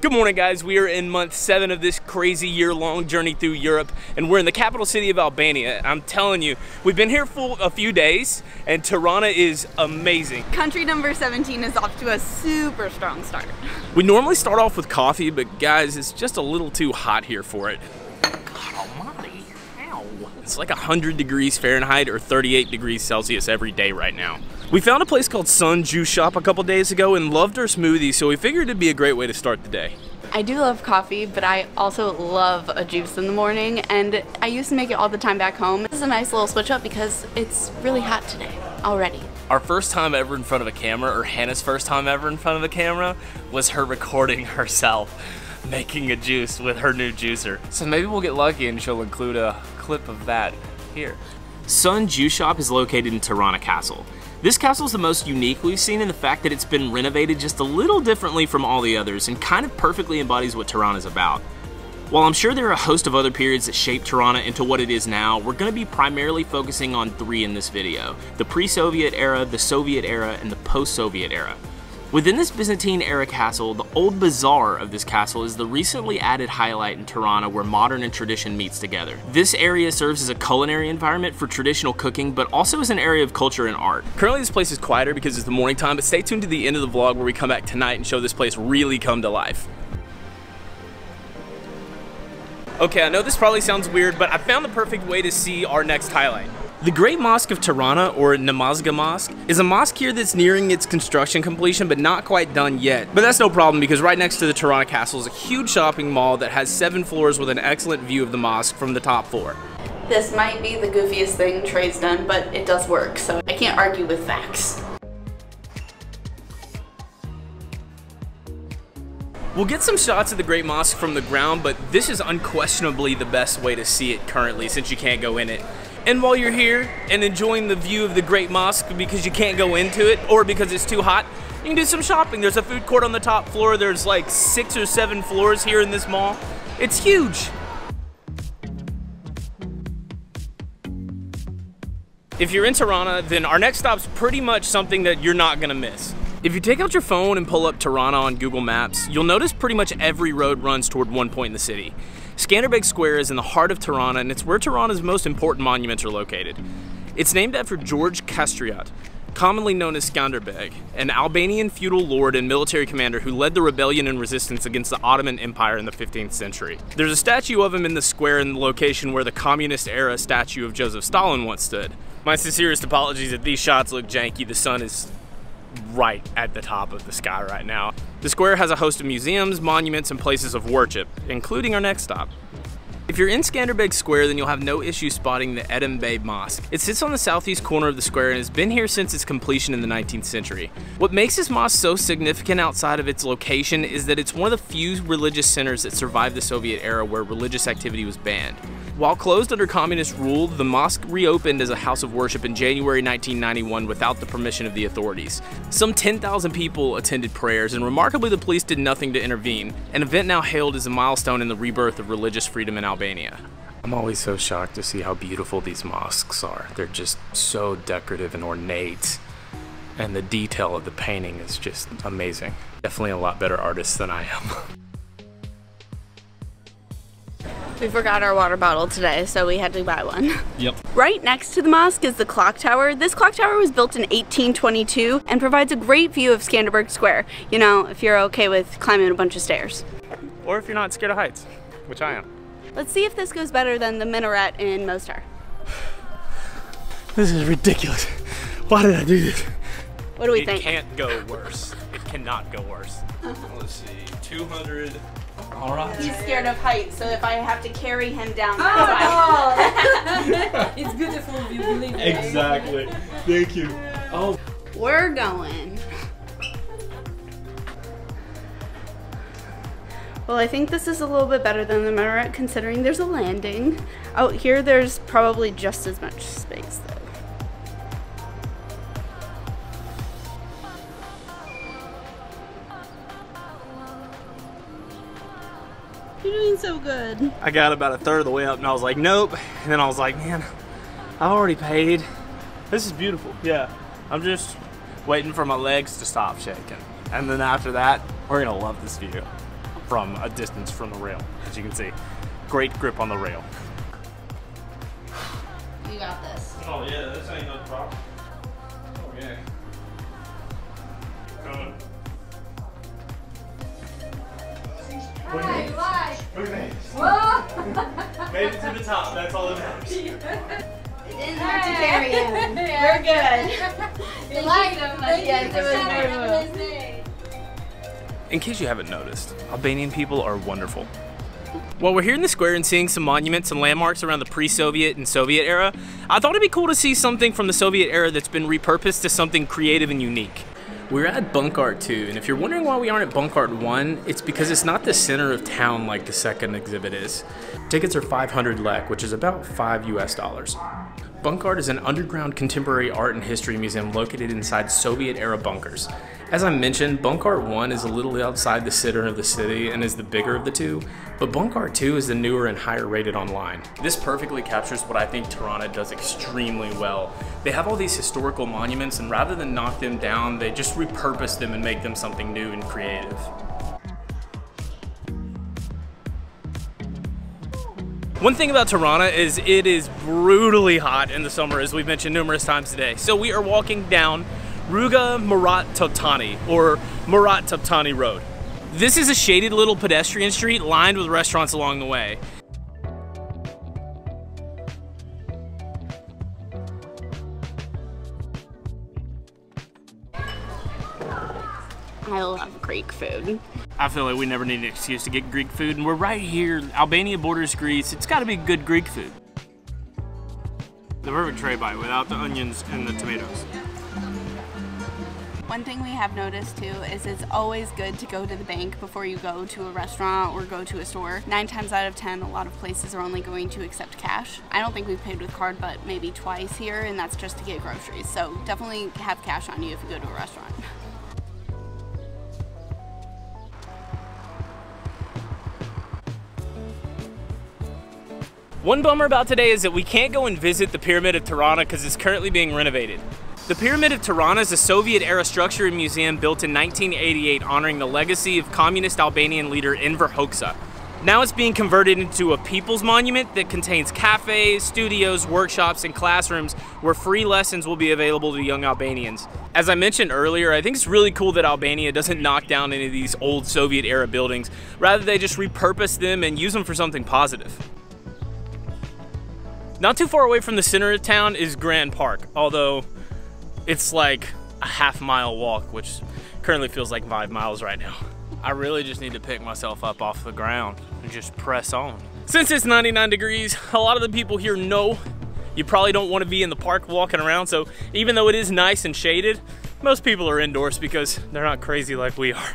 Good morning, guys. We are in month seven of this crazy year long journey through Europe, and we're in the capital city of Albania. I'm telling you, we've been here for a few days, and Tirana is amazing. Country number 17 is off to a super strong start. We normally start off with coffee, but guys, it's just a little too hot here for it. God almighty. Ow. It's like 100 degrees Fahrenheit or 38 degrees Celsius every day right now. We found a place called Sun Juice Shop a couple days ago and loved our smoothie, so we figured it'd be a great way to start the day. I do love coffee, but I also love a juice in the morning, and I used to make it all the time back home. This is a nice little switch up because it's really hot today already. Our first time ever in front of a camera, or Hannah's first time ever in front of a camera, was her recording herself making a juice with her new juicer. So maybe we'll get lucky and she'll include a clip of that here. Sun Juice Shop is located in Tirana Castle. This castle is the most unique we've seen in the fact that it's been renovated just a little differently from all the others and kind of perfectly embodies what Tirana is about. While I'm sure there are a host of other periods that shaped Tirana into what it is now, we're going to be primarily focusing on three in this video. The pre-Soviet era, the Soviet era, and the post-Soviet era. Within this Byzantine era castle, the old bazaar of this castle is the recently added highlight in Tirana where modern and tradition meets together. This area serves as a culinary environment for traditional cooking, but also as an area of culture and art. Currently this place is quieter because it's the morning time, but stay tuned to the end of the vlog where we come back tonight and show this place really come to life. Okay, I know this probably sounds weird, but I found the perfect way to see our next highlight. The Great Mosque of Tirana, or Namazgah Mosque, is a mosque here that's nearing its construction completion but not quite done yet. But that's no problem because right next to the Tirana Castle is a huge shopping mall that has seven floors with an excellent view of the mosque from the top floor. This might be the goofiest thing Trey's done, but it does work, so I can't argue with facts. We'll get some shots of the Great Mosque from the ground, but this is unquestionably the best way to see it currently since you can't go in it. And while you're here and enjoying the view of the Great Mosque because you can't go into it or because it's too hot, you can do some shopping. There's a food court on the top floor. There's like six or seven floors here in this mall. It's huge. If you're in Tirana, then our next stop's pretty much something that you're not gonna miss. If you take out your phone and pull up Tirana on Google Maps, you'll notice pretty much every road runs toward one point in the city. Skanderbeg Square is in the heart of Tirana and it's where Tirana's most important monuments are located. It's named after George Kastriot, commonly known as Skanderbeg, an Albanian feudal lord and military commander who led the rebellion and resistance against the Ottoman Empire in the 15th century. There's a statue of him in the square in the location where the communist era statue of Joseph Stalin once stood. My sincerest apologies if these shots look janky, the sun is right at the top of the sky right now. The square has a host of museums, monuments, and places of worship, including our next stop. If you're in Skanderbeg Square, then you'll have no issue spotting the Ethem Bey Mosque. It sits on the southeast corner of the square and has been here since its completion in the 19th century. What makes this mosque so significant outside of its location is that it's one of the few religious centers that survived the Soviet era where religious activity was banned. While closed under communist rule, the mosque reopened as a house of worship in January 1991 without the permission of the authorities. Some 10,000 people attended prayers, and remarkably, the police did nothing to intervene, an event now hailed as a milestone in the rebirth of religious freedom in Albania. I'm always so shocked to see how beautiful these mosques are. They're just so decorative and ornate, and the detail of the painting is just amazing. Definitely a lot better artist than I am. We forgot our water bottle today, so we had to buy one. Yep. Right next to the mosque is the clock tower. This clock tower was built in 1822 and provides a great view of Skanderbeg Square. You know, if you're okay with climbing a bunch of stairs. Or if you're not scared of heights, which I am. Let's see if this goes better than the minaret in Mostar. This is ridiculous. Why did I do this? What do we it think? It can't go worse. It cannot go worse. Let's see, 200. All right. He's scared of heights, so if I have to carry him down, Oh, it's beautiful if you believe me. Exactly. Thank you. Oh. we're going. Well, I think this is a little bit better than the minaret considering there's a landing. Out here, there's probably just as much space You're doing so good. I got about a third of the way up and I was like, nope. And then I was like, man, I already paid. This is beautiful. Yeah. I'm just waiting for my legs to stop shaking. And then after that, we're gonna love this view. from a distance from the rail, as you can see. Great grip on the rail. You got this. Oh yeah, this ain't no problem. Oh yeah. Coming. Why? Look at. Whoa! Made it to the top, that's all that matters. It didn't have to carry him. We're good. You like them, but yes, it was very In case you haven't noticed, Albanian people are wonderful. While we're here in the square and seeing some monuments and landmarks around the pre-Soviet and Soviet era, I thought it'd be cool to see something from the Soviet era that's been repurposed to something creative and unique. We're at Bunk Art 2, and if you're wondering why we aren't at Bunk Art 1, it's because it's not the center of town like the second exhibit is. Tickets are 500 lek, which is about 5 US dollars. Bunkart is an underground contemporary art and history museum located inside Soviet era bunkers. As I mentioned, Bunk Art 1 is a little outside the center of the city and is the bigger of the two, but Bunk Art 2 is the newer and higher rated online. This perfectly captures what I think Tirana does extremely well. They have all these historical monuments and rather than knock them down, they just repurpose them and make them something new and creative. One thing about Tirana is it is brutally hot in the summer, as we've mentioned numerous times today. So we are walking down Ruga Murat Toptani, or Murat Toptani Road. This is a shaded little pedestrian street lined with restaurants along the way. I love Greek food. I feel like we never need an excuse to get Greek food, and we're right here. Albania borders Greece. It's got to be good Greek food. The perfect tray bite without the onions and the tomatoes. One thing we have noticed too is it's always good to go to the bank before you go to a restaurant or go to a store. Nine times out of ten, a lot of places are only going to accept cash. I don't think we've paid with card, but maybe twice here, and that's just to get groceries. So definitely have cash on you if you go to a restaurant. One bummer about today is that we can't go and visit the Pyramid of Tirana because it's currently being renovated. The Pyramid of Tirana is a Soviet era structure and museum built in 1988 honoring the legacy of communist Albanian leader Enver Hoxha. Now it's being converted into a people's monument that contains cafes, studios, workshops, and classrooms where free lessons will be available to young Albanians. As I mentioned earlier, I think it's really cool that Albania doesn't knock down any of these old Soviet era buildings. Rather, they just repurpose them and use them for something positive. Not too far away from the center of town is Grand Park, although it's like a half mile walk, which currently feels like five miles right now. I really just need to pick myself up off the ground and just press on. Since it's 99 degrees, a lot of the people here know you probably don't want to be in the park walking around, so even though it is nice and shaded, most people are indoors because they're not crazy like we are.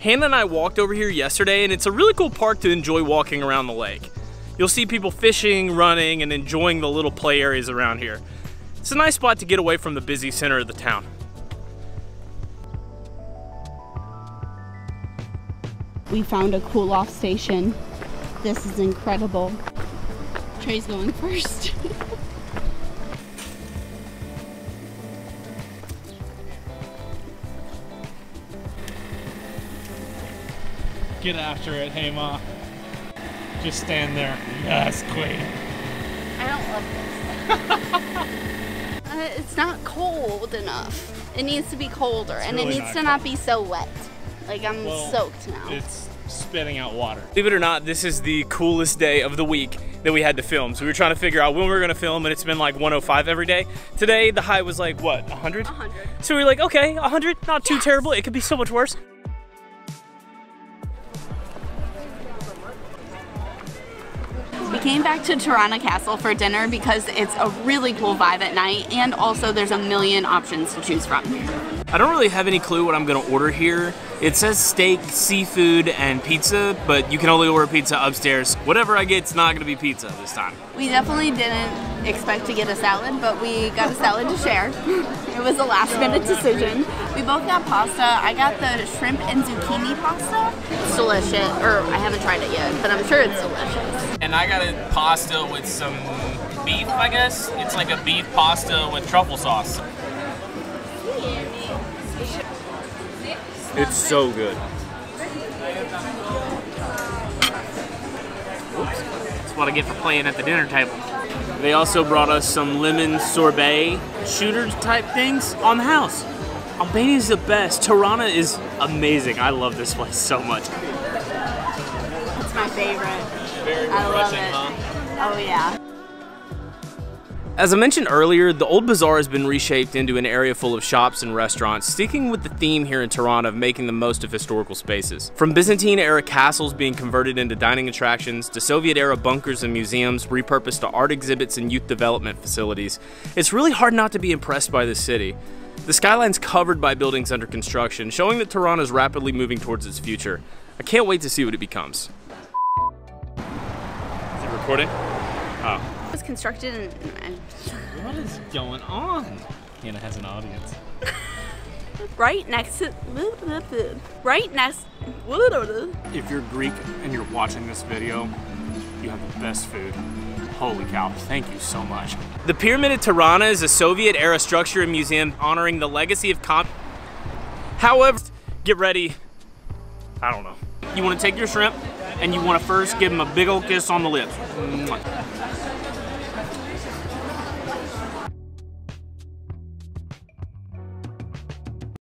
Hannah and I walked over here yesterday and it's a really cool park to enjoy walking around the lake. You'll see people fishing, running, and enjoying the little play areas around here. It's a nice spot to get away from the busy center of the town. We found a cool off station. This is incredible. Trey's going first. Get after it, hey ma. Just stand there. Yes, queen. I don't love this. uh, it's not cold enough. It needs to be colder, and really it needs not to not be so wet. Like I'm Well, soaked now. It's spitting out water. Believe it or not, this is the coolest day of the week that we had to film. So we were trying to figure out when we were gonna film, and it's been like 105 every day. Today, the high was like, what, 100? 100. So we were like, okay, 100, not too Yes. terrible. It could be so much worse. Came back to Tirana Castle for dinner because it's a really cool vibe at night, and also there's a million options to choose from. I don't really have any clue what I'm gonna order here. It says steak, seafood, and pizza, but you can only order pizza upstairs. Whatever I get, it's not gonna be pizza this time. We definitely didn't expect to get a salad, but we got a salad to share. It was a last minute decision. We both got pasta. I got the shrimp and zucchini pasta. It's delicious, or I haven't tried it yet, but I'm sure it's delicious. And I got a pasta with some beef, I guess. It's like a beef pasta with truffle sauce. It's so good. Oops. That's what I get for playing at the dinner table. They also brought us some lemon sorbet shooter type things on the house. Albania is the best. Tirana is amazing. I love this place so much. It's my favorite. Very I love refreshing, it. huh? Oh yeah. As I mentioned earlier, the Old Bazaar has been reshaped into an area full of shops and restaurants, sticking with the theme here in Tirana of making the most of historical spaces. From Byzantine era castles being converted into dining attractions, to Soviet era bunkers and museums repurposed to art exhibits and youth development facilities, it's really hard not to be impressed by this city. The skyline's covered by buildings under construction, showing that Tirana is rapidly moving towards its future. I can't wait to see what it becomes. Is it recording? Oh. It was constructed in, in What is going on? Hannah has an audience. right next to right next. If you're Greek and you're watching this video, you have the best food. Holy cow, thank you so much. The Pyramid of Tirana is a Soviet era structure and museum honoring the legacy of Com. However, get ready. I don't know. You want to take your shrimp and you want to first give them a big old kiss on the lips. Mwah.